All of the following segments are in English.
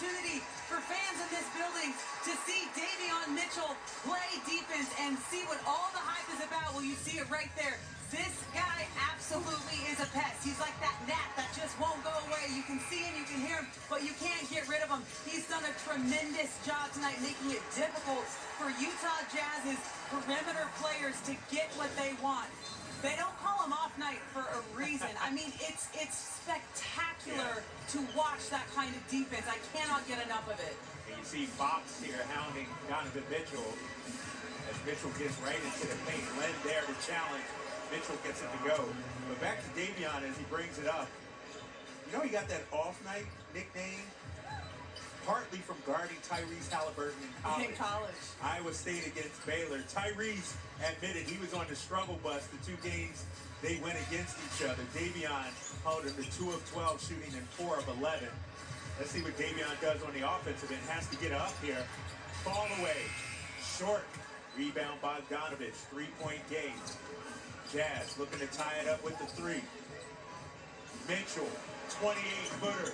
opportunity for fans in this building to see Davion Mitchell play defense and see what all the hype is about. Well, you see it right there. This guy absolutely is a pest. He's like that gnat that just won't go away. You can see him, you can hear him, but you can't get rid of him. He's done a tremendous job tonight making it difficult for Utah Jazz's perimeter players to get what they want. They don't I mean, it's it's spectacular yeah. to watch that kind of defense. I cannot get enough of it. And you see Fox here hounding Donovan Mitchell as Mitchell gets right into the paint. Len there to challenge. Mitchell gets it to go. But back to Davion as he brings it up. You know he got that off night nickname partly from guarding Tyrese Haliburton in college. In college. Iowa State against Baylor. Tyrese admitted he was on the struggle bus the two games they went against each other. Davion held him to 2 of 12 shooting and 4 of 11. Let's see what Davion does on the offensive end. Has to get up here. Fall away. Short. Rebound by Bogdanovich. Three-point game. Jazz looking to tie it up with the three. Mitchell, 28-footer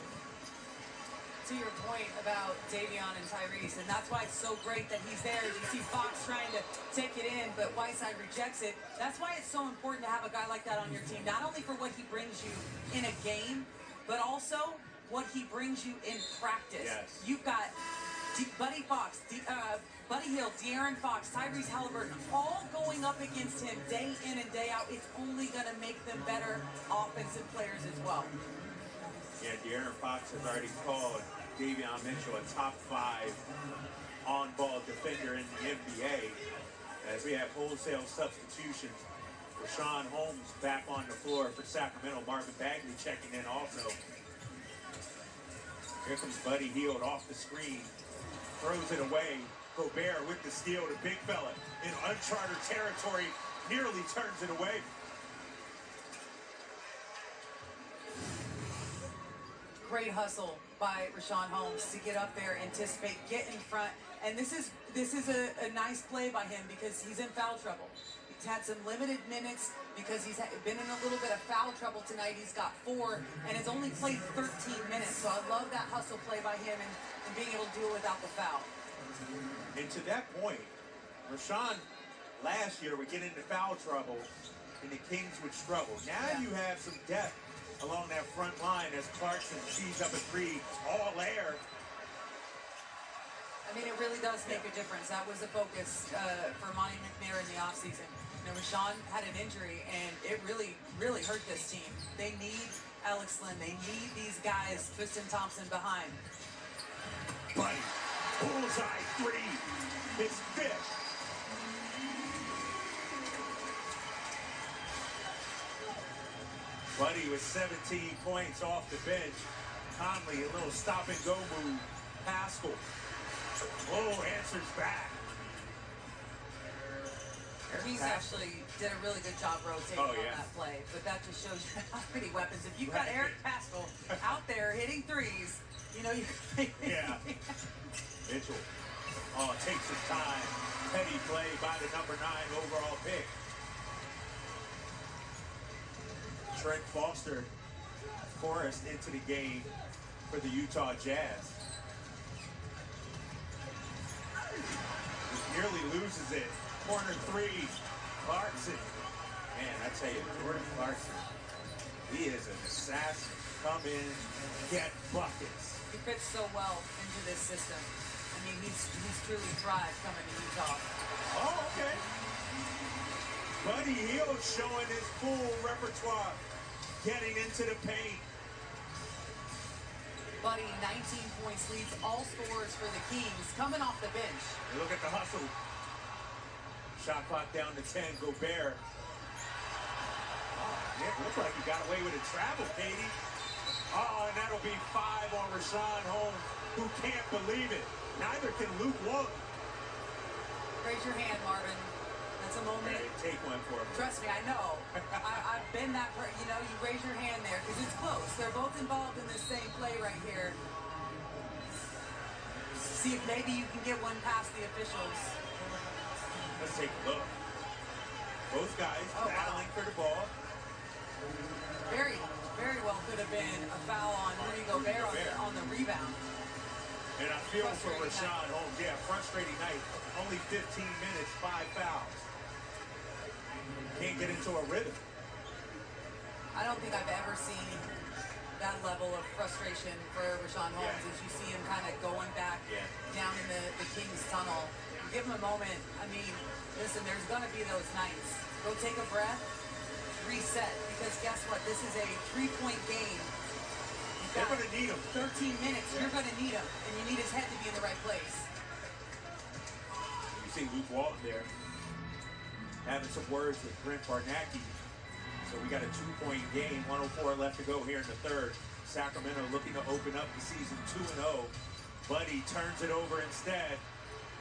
to your point about Davion and Tyrese, and that's why it's so great that he's there. You see Fox trying to take it in, but Whiteside rejects it. That's why it's so important to have a guy like that on your team, not only for what he brings you in a game, but also what he brings you in practice. Yes. You've got D Buddy Fox, D uh, Buddy Hield, De'Aaron Fox, Tyrese Haliburton, all going up against him day in and day out. It's only going to make them better offensive players as well. De'Aaron Fox has already called Davion Mitchell a top five on-ball defender in the NBA. As we have wholesale substitutions, Richaun Holmes back on the floor for Sacramento. Marvin Bagley checking in also. Here comes Buddy Hield off the screen. Throws it away. Gobert with the steal. The big fella in uncharted territory nearly turns it away. Great hustle by Richaun Holmes to get up there, anticipate, get in front. And this is this is a, a nice play by him because he's in foul trouble. He's had some limited minutes because he's been in a little bit of foul trouble tonight. He's got four and has only played 13 minutes. So I love that hustle play by him and, and being able to do it without the foul. And to that point, Richaun last year would get into foul trouble and the Kings would struggle. Now yeah. you have some depth along that front line as Clarkson sees up a three, all air. I mean, it really does make a difference. That was the focus uh, for Monte McNair in the offseason. You know, Richaun had an injury, and it really, really hurt this team. They need Alex Len. They need these guys, Tristan Thompson, behind. 17 points off the bench. Conley, a little stop and go move. Paschall. Oh, answers back. He's actually did a really good job rotating oh, yeah. on that play, but that just shows you how many weapons. If you've got Eric Paschall out there hitting threes, you know you. yeah. Mitchell. Oh, takes his time. Heavy play by the number nine overall pick. Trent Foster Forrest into the game for the Utah Jazz. He Nearly loses it. Corner three, Clarkson. Man, I tell you, Jordan Clarkson, he is an assassin. Come in, get buckets. He fits so well into this system. I mean, he's he's truly thrived coming to Utah. Oh, okay. Buddy Hield showing his full repertoire, getting into the paint. Buddy, 19 points, leads all scorers for the Kings, coming off the bench. Look at the hustle. Shot clock down to 10, Gobert. Oh, looks like he got away with a travel, Katie. Oh, and that'll be five on Richaun Holmes, who can't believe it. Neither can Luke Walton. Raise your hand, Marvin. That's a moment. Take one for me. Trust me, I know. I, have been that person. You know, you raise your hand there because it's close. They're both involved in the same play right here. See if maybe you can get one past the officials. Let's take a look. Both guys oh, battling wow. for the ball. Very, very well could have been a foul on Rudy Gobert, on the, on the rebound. And I feel for Richaun Holmes. Yeah, frustrating night. Only 15 minutes, five fouls. Can't get into a rhythm. I don't think I've ever seen that level of frustration for Richaun Holmes Yeah. as you see him kind of going back Yeah. down in the, the King's tunnel. Give him a moment. I mean, listen, there's going to be those nights. Go take a breath, reset, because guess what? This is a three-point game. You've They're going to need him. 13 minutes. Yeah. You're going to need him, and you need his head to be in the right place. You see Luke Walton there having some words with Brent Barnaky. So we got a two-point game, 104 left to go here in the third. Sacramento looking to open up the season 2-0. Buddy turns it over instead.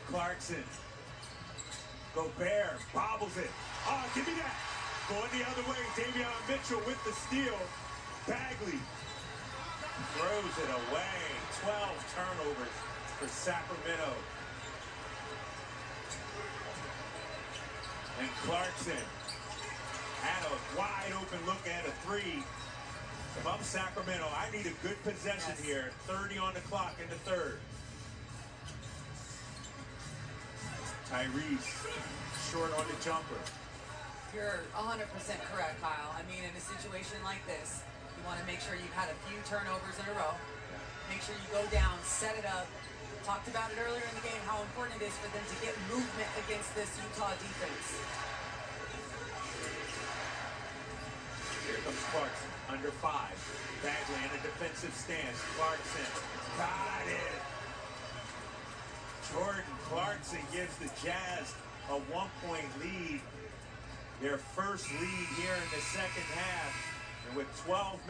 Clarkson. Gobert bobbles it. Oh, give me that. Going the other way. Davion Mitchell with the steal. Bagley throws it away. 12 turnovers for Sacramento. And Clarkson had a wide open look at a three. If I'm Sacramento, I need a good possession Yes. here. 30 on the clock in the third. Tyrese short on the jumper. You're 100% correct, Kyle. I mean, in a situation like this, you want to make sure you've had a few turnovers in a row. Make sure you go down, set it up. Talked about it earlier in the game, how important it is for them to get movement against this Utah defense. Here comes Clarkson, under five. Bagley in a defensive stance. Clarkson, got it. Jordan Clarkson gives the Jazz a one-point lead. Their first lead here in the second half. And with 12 minutes